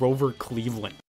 Rover Cleveland.